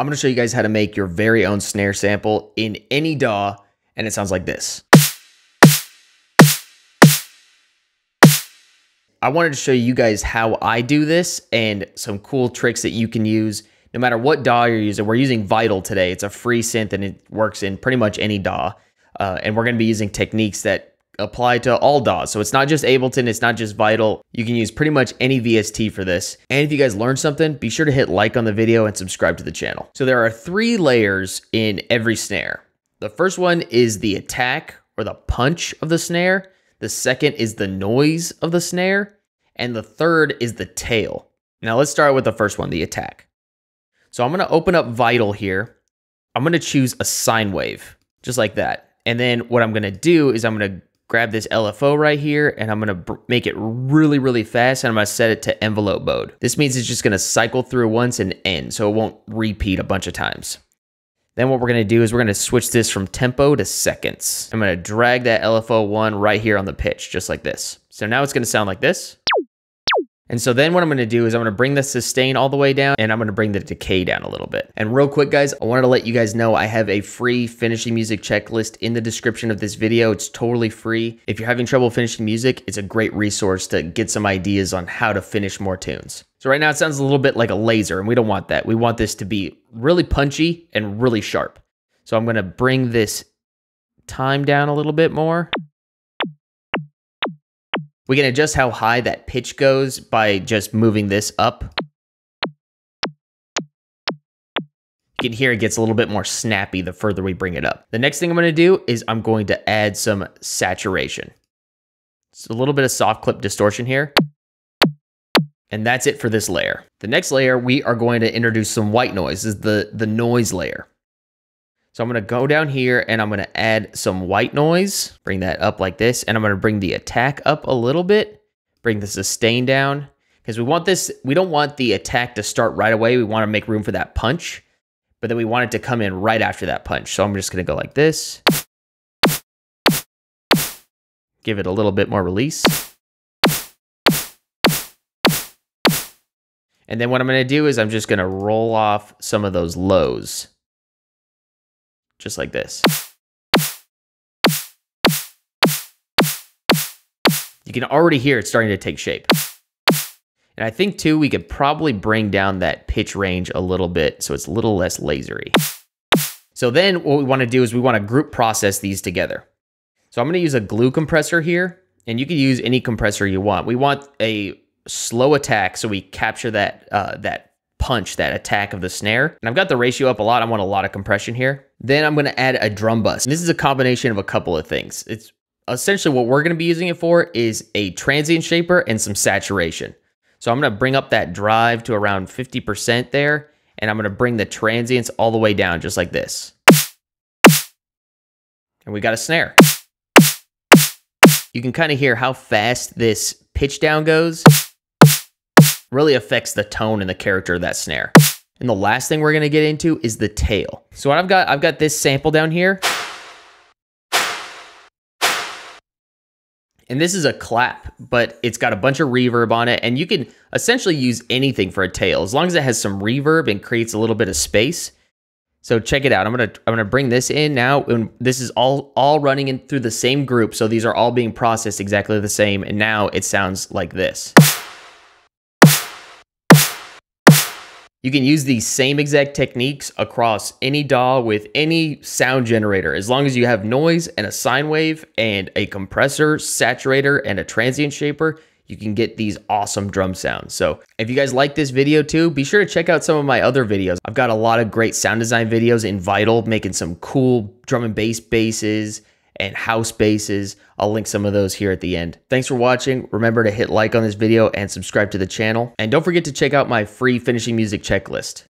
I'm going to show you guys how to make your very own snare sample in any DAW, and it sounds like this. I wanted to show you guys how I do this and some cool tricks that you can use no matter what DAW you're using. We're using Vital today. It's a free synth and it works in pretty much any DAW. Uh, and we're going to be using techniques that apply to all DAWs. So it's not just Ableton, it's not just Vital. You can use pretty much any VST for this. And if you guys learned something, be sure to hit like on the video and subscribe to the channel. So there are three layers in every snare. The first one is the attack or the punch of the snare. The second is the noise of the snare. And the third is the tail. Now let's start with the first one, the attack. So I'm going to open up Vital here. I'm going to choose a sine wave, just like that. And then what I'm going to do is I'm going to grab this LFO right here and I'm to make it really, really fast. And I'm to set it to envelope mode. This means it's just to cycle through once and end. So it won't repeat a bunch of times. Then what we're to do is we're to switch this from tempo to seconds. I'm to drag that LFO one right here on the pitch, just like this. So now it's to sound like this. And so then what I'm gonna do is I'm gonna bring the sustain all the way down and I'm gonna bring the decay down a little bit. And real quick guys, I wanted to let you guys know I have a free finishing music checklist in the description of this video. It's totally free. If you're having trouble finishing music, it's a great resource to get some ideas on how to finish more tunes. So right now it sounds a little bit like a laser and we don't want that. We want this to be really punchy and really sharp. So I'm gonna bring this time down a little bit more. We can adjust how high that pitch goes by just moving this up. You can hear it gets a little bit more snappy the further we bring it up. The next thing I'm gonna do is I'm going to add some saturation. It's a little bit of soft clip distortion here. And that's it for this layer. The next layer, we are going to introduce some white noise. This is the, the noise layer. So I'm going to go down here and I'm going to add some white noise, bring that up like this, and I'm going to bring the attack up a little bit, bring the sustain down, because we want this, we don't want the attack to start right away. We want to make room for that punch, but then we want it to come in right after that punch. So I'm just going to go like this. Give it a little bit more release. And then what I'm going to do is I'm just going to roll off some of those lows just like this. You can already hear it starting to take shape. And I think too, we could probably bring down that pitch range a little bit so it's a little less lasery. So then what we wanna do is we wanna group process these together. So I'm gonna use a glue compressor here, and you can use any compressor you want. We want a slow attack so we capture that, uh, that punch, that attack of the snare. And I've got the ratio up a lot. I want a lot of compression here. Then I'm gonna add a drum bus. And this is a combination of a couple of things. It's essentially what we're gonna be using it for is a transient shaper and some saturation. So I'm gonna bring up that drive to around 50% there, and I'm gonna bring the transients all the way down just like this. And we got a snare. You can kind of hear how fast this pitch down goes really affects the tone and the character of that snare. And the last thing we're gonna get into is the tail. So what I've got, I've got this sample down here. And this is a clap, but it's got a bunch of reverb on it. And you can essentially use anything for a tail as long as it has some reverb and creates a little bit of space. So check it out. I'm gonna I'm gonna bring this in now, and this is all all running in through the same group. So these are all being processed exactly the same, and now it sounds like this. You can use these same exact techniques across any DAW with any sound generator as long as you have noise and a sine wave and a compressor, saturator, and a transient shaper. You can get these awesome drum sounds. So if you guys like this video too, be sure to check out some of my other videos. I've got a lot of great sound design videos in Vital, making some cool drum and bass basses and house basses. I'll link some of those here at the end. Thanks for watching. Remember to hit like on this video and subscribe to the channel. And don't forget to check out my free finishing music checklist.